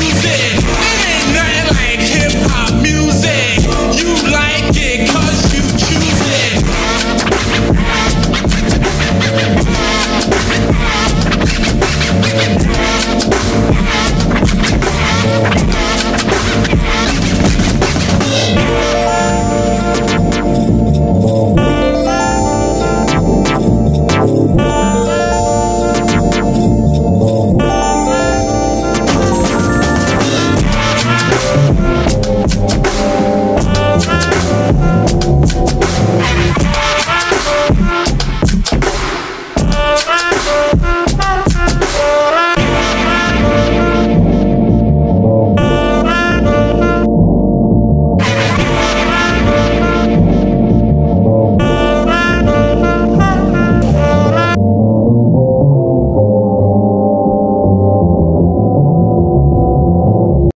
losing